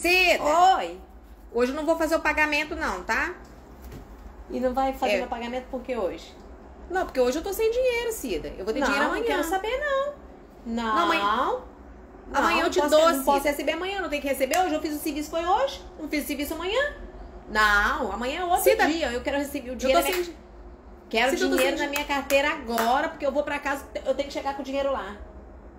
Cida, Oi. hoje eu não vou fazer o pagamento não, tá? E não vai fazer É. meu pagamento por que hoje? Não, porque hoje eu tô sem dinheiro, Cida. Eu vou ter dinheiro não, amanhã. não quero saber, não. Não. Não, mãe- Não, Amanhã eu te posso- dou, não Cida. posso- Você receber amanhã, não tem que receber hoje. Eu fiz o serviço, foi hoje. Não fiz o serviço amanhã. Não, amanhã é outro Cida, dia. Eu quero receber o Eu dinheiro. tô na minha- sem... Quero Cida, eu dinheiro sem- na minha carteira agora, porque eu vou pra casa, eu tenho que chegar com o dinheiro lá.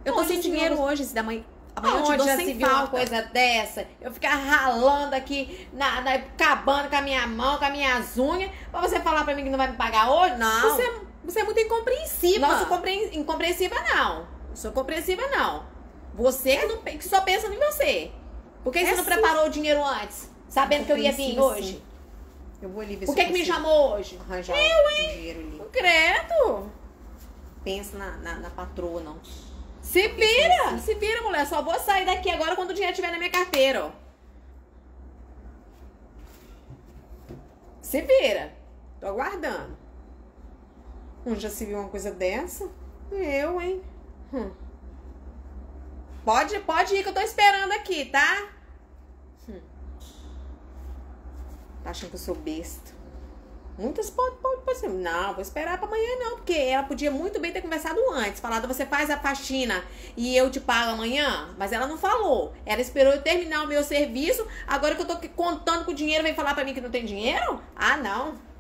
Eu tô sem o dinheiro hoje, Cida. Amanhã, amanhã eu te Aonde? dou Já sem se viu uma coisa dessa. Eu ficar ralando aqui, na, na- acabando com a minha mão, com as minhas unhas, pra você falar pra mim que não vai me pagar hoje? Não. Você, Você, é muito incompreensiva. não sou compre- incompreensiva, não. Não Sou compreensiva, não. Você que, não, que só pensa em você. Por que É você não preparou o dinheiro antes? Sabendo que eu ia vir hoje? sim. Eu vou ali ver Por que, que me chamou hoje? Arranjar eu, dinheiro ali. Credo! Pensa na, na, na patroa, não. Se vira! Se vira, mulher. Só vou sair daqui agora quando o dinheiro estiver na minha carteira, ó. Se vira. Tô aguardando. Onde já se viu uma coisa dessa? Eu, hein? Hum. Pode, pode ir que eu tô esperando aqui, tá? Tá achando que eu sou besta. Muitas podem, pode, pode ser. Não, vou esperar pra amanhã não, porque ela podia muito bem ter conversado antes, falado você faz a faxina e eu te pago amanhã, mas ela não falou. Ela esperou eu terminar o meu serviço, agora que eu tô contando com o dinheiro, vem falar pra mim que não tem dinheiro? Ah, não.